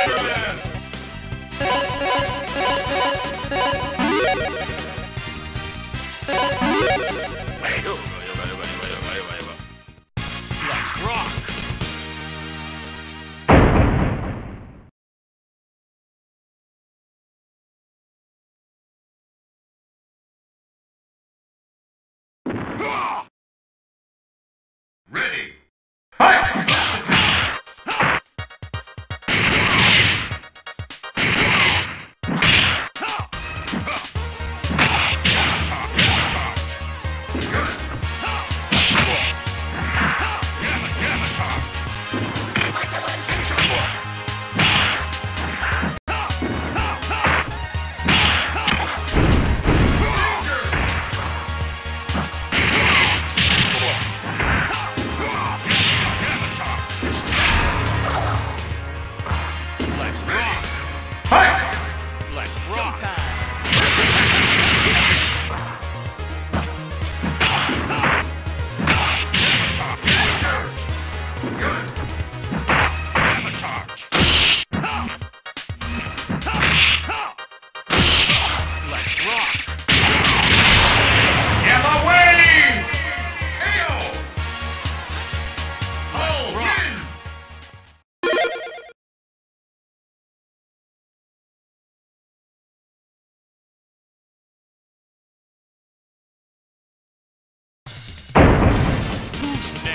Thank you.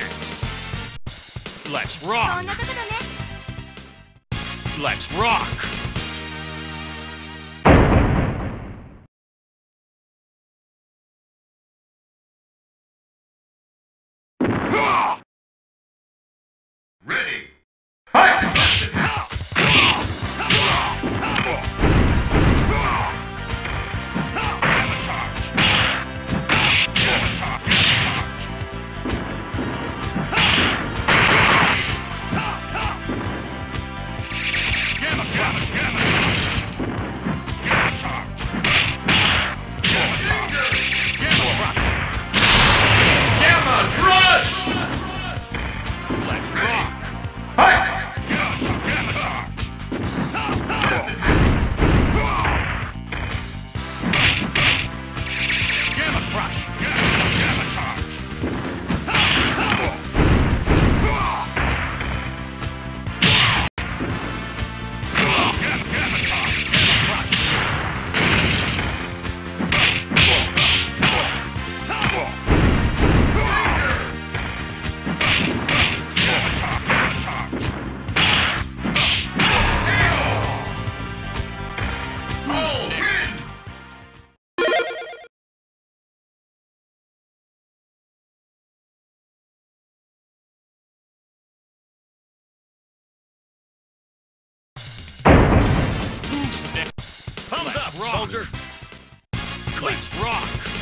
next. Let's rock! Let's rock! rock. Soldier. Click rock.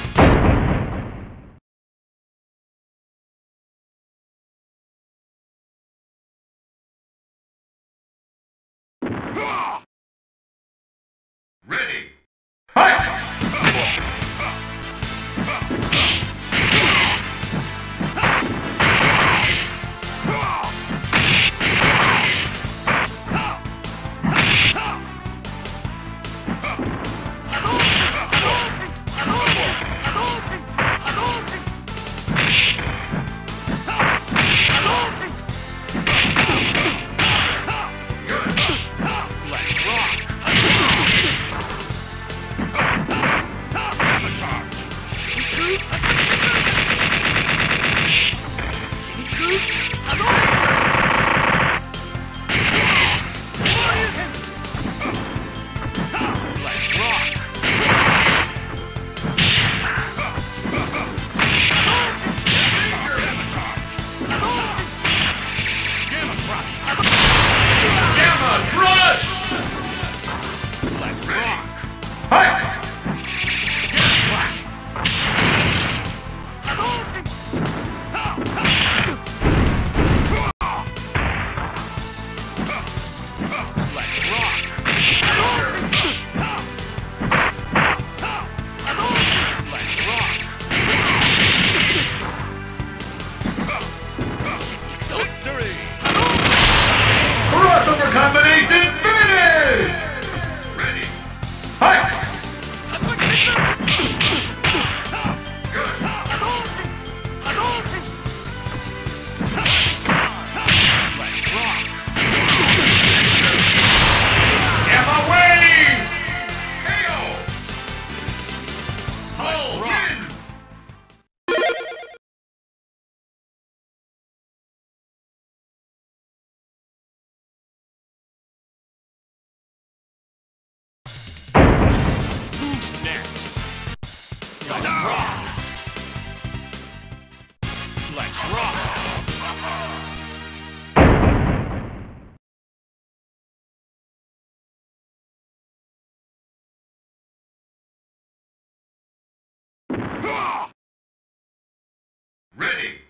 Ready.